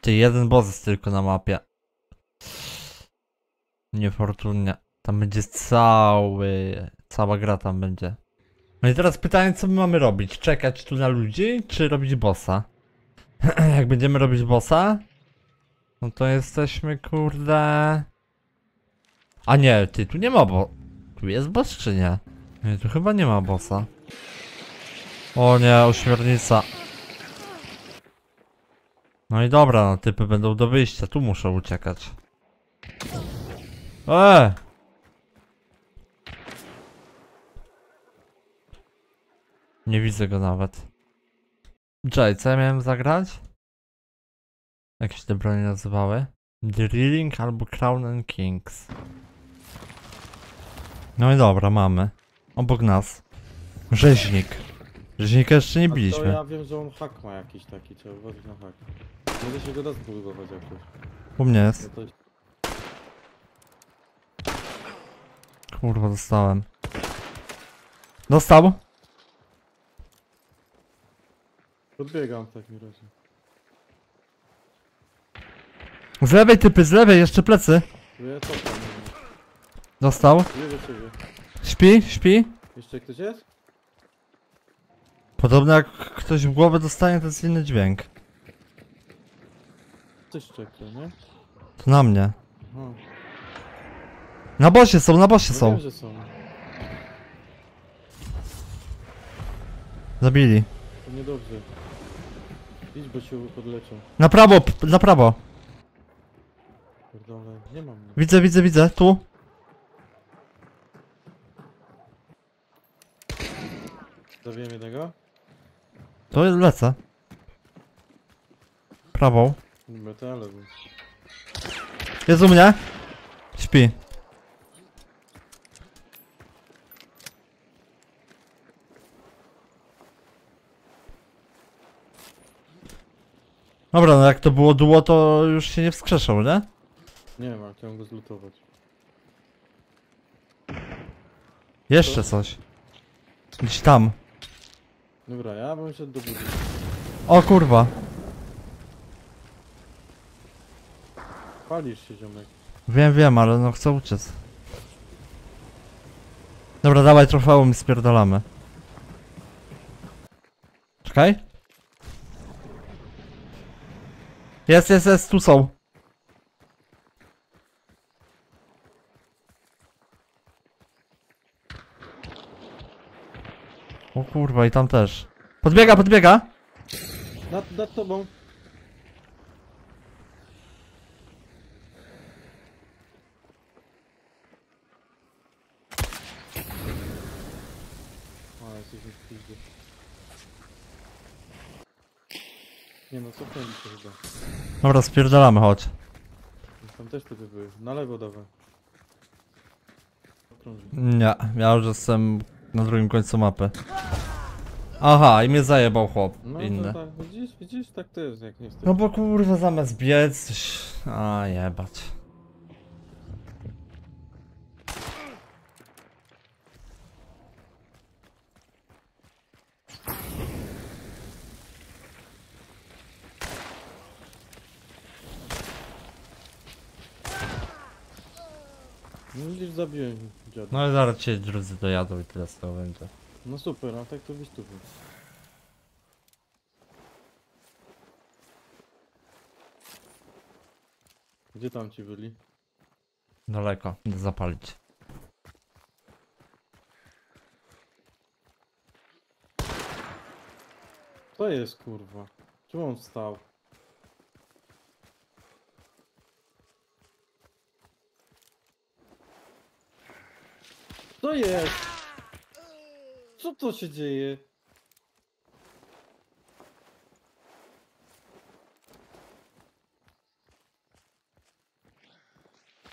Ty jeden boss jest tylko na mapie. Niefortunnie. Tam będzie cały. Cała gra tam będzie. No i teraz pytanie, co my mamy robić? Czekać tu na ludzi, czy robić bossa? Jak będziemy robić bossa, no to jesteśmy kurde. A nie, ty tu nie ma bo. Tu jest boss czy nie? Nie, tu chyba nie ma bossa. O nie, ośmiornica. No i dobra, no typy będą do wyjścia, tu muszę uciekać. Eee! Nie widzę go nawet. Czekaj, co ja miałem zagrać? Jak się te broni nazywały? Drilling albo Crown and Kings. No i dobra, mamy. Obok nas. Rzeźnik. Rzeźnika jeszcze nie A to biliśmy. ja wiem, że on hak ma jakiś taki, trzeba uważać na hak. Może się go da zbugować jakoś. U mnie No jest. to Kurwa, dostałem. Dostał? podbiegam w takim razie. Z lewej typy, z lewej, jeszcze plecy. No ja tam? Dostał. Nie do ciebie. Śpi, śpi. Jeszcze ktoś jest? Podobno jak ktoś w głowę dostanie, to jest inny dźwięk. Coś czeka, nie? To na mnie. Aha. Na bosie są, na bosie No są. Wiem, że są. Zabili. To niedobrze. Idź, bo się podleczą. Na prawo, p- na prawo. Pierdolę, nie mam nic. Widzę, widzę, widzę. Tu. Zabiłem jednego? To lecę. Prawą. Metale był. Jest u mnie. Śpi. Dobra, no jak to było duo, to już się nie wskrzeszał, nie? Nie ma, chciałem go zlutować. Jeszcze coś. Gdzieś tam. Dobra, ja bym szedł do budynku. O kurwa. Palisz się, ziomek. Wiem, wiem, ale no chcę uciec. Dobra, dawaj trofeum i spierdolamy. Czekaj. Jest, jest, jest, tu są. O kurwa, i tam też. Podbiega, podbiega. Nad, nad tobą. O, jesteśmy w pizdzie. Nie no, cofnęli się chyba. Dobra, spierdolamy, chodź. Tam też typy były. Na lewo dawaj. Nie, ja już jestem na drugim końcu mapy. Aha, i mnie zajebał chłop No inny. to tak, widzisz, widzisz, tak to jest jak niestety. No bo kurwa zamiast biec. A jebać. No widzisz, zabiłem dziada. No. I zaraz cię drudzy dojadą i tyle z tego będzie. no super, a tak to wystupy. Gdzie tam ci byli? Daleko, idę zapalić. To jest kurwa. Czemu on wstał? Co jest? Co to się dzieje?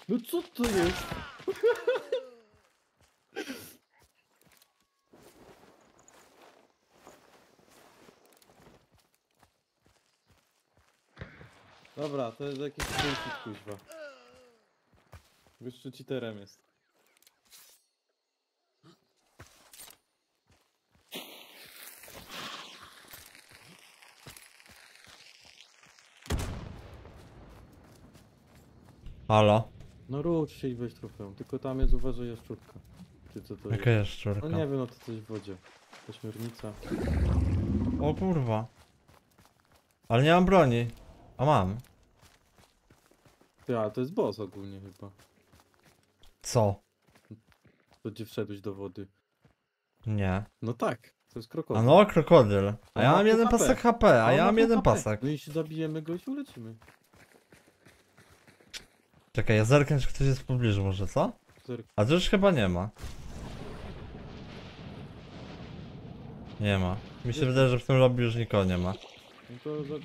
No co to jest? Dobra, to jest jakiś kuźwa. Wyższy cheaterem jest. Halo? No rusz się i weź trofeum, tylko tam jest uważaj jaszczurka. Czy co to Jaka jest? jaszczurka? No nie wiem, no to coś w wodzie. Ośmiornica. O kurwa. Ale nie mam broni. A mam. Ty, a to jest boss ogólnie chyba. Co? To gdzie wszedłeś do wody. Nie. No tak, to jest krokodyl. A no, krokodyl. A ja ma mam pół jeden pasek HP, a on ja ma mam jeden pasek. No i się zabijemy go i się ulecimy. Czekaj, ja zerknę, czy ktoś jest w pobliżu może, co? Zerk. A to już chyba nie ma. Nie ma. Mi się wydaje, że w tym lobby już nikogo nie ma. No to za...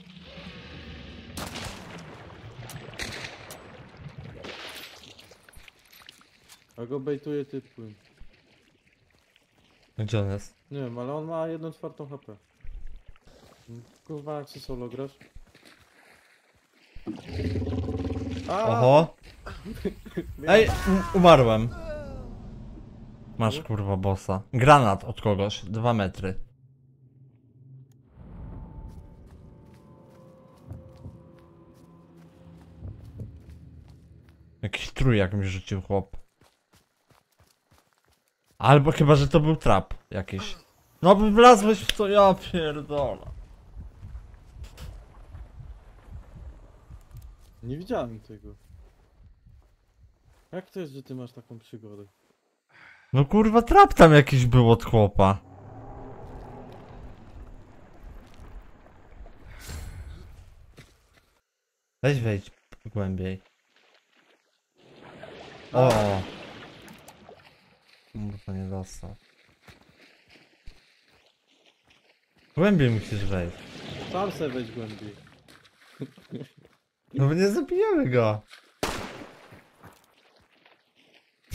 A go bejtuje typły. Gdzie on jest? Nie wiem, ale on ma jedną czwartą HP. Kurwa, jak się solo grasz? A! Oho! Ej, u- umarłem. Masz kurwa bossa. Granat od kogoś, dwa metry. Jakiś trójak mi rzucił chłop. Albo chyba, że to był trap jakiś. No by wlazłeś w to, ja pierdolę. Nie widziałem tego. Jak to jest, że ty masz taką przygodę? No kurwa trap tam jakiś był od chłopa. Weź wejdź głębiej. O! Kurwa nie dostał. Głębiej musisz wejść. Sam se weź głębiej. No bo nie zabijemy go.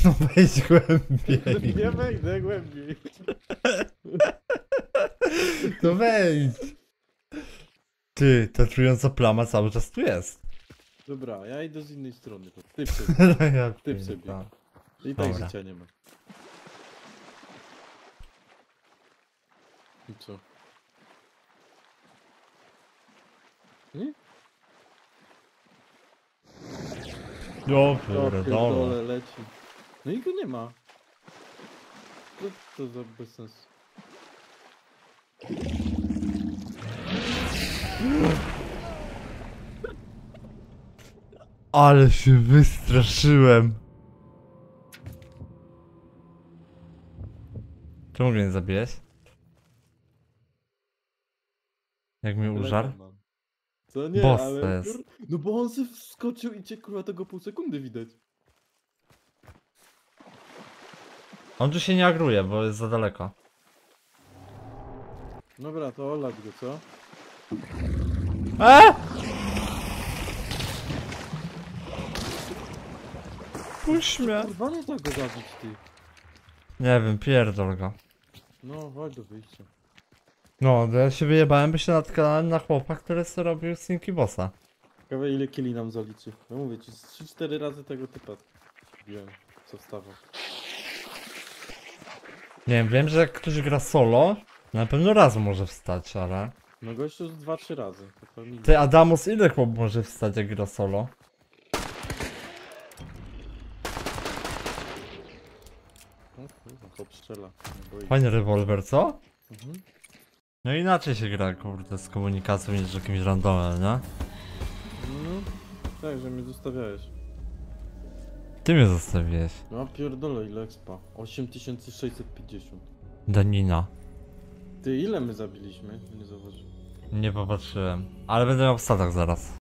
No wejdź głębiej. Nie wejdę głębiej. No wejdź. Ty, ta trująca plama cały czas tu jest. Dobra, ja idę z innej strony. to Ty przebieg. No ja Ty pierdolę. I tak Dobra. życia nie ma. I co? Nie? Jo, O, pierdolę. leci. No i go nie ma. Co to za bez sensu? Ale się wystraszyłem. Czemu go nie zabiłeś? Jak mnie użar? Mam. Co nie, Boss ale... to jest. No bo on se wskoczył i cię kurwa tego pół sekundy widać. On tu się nie agruje, bo jest za daleko. Dobra, to olać go, co? E! Puść mnie. Kurwa, nie tak go zabić, ty. Nie wiem, pierdol go. No, chodź do wyjścia. No, ja się wyjebałem, by się natknąłem na chłopa, który sobie robił Stinky Bossa. Ciekawe ile killi nam zaliczy. No mówię ci, z 3-4 razy tego typa biłem, co wstawał. Nie wiem, wiem, że jak ktoś gra solo, na pewno raz może wstać, ale... No gościu z 2-3 razy. To pewnie Ty, Adamus, ile chłop może wstać, jak gra solo? O kurwa, chłop strzela. nie boi. Fajny rewolwer, co? Mhm. No inaczej się gra, kurde, z komunikacją niż z jakimś randomem, nie? No, tak, że mnie zostawiałeś. Ty mnie zostawiłeś. No pierdolę, ile expa? 8650. Danina. Ty, ile my zabiliśmy? Nie zauważyłem. Nie popatrzyłem. Ale będę miał w statach zaraz.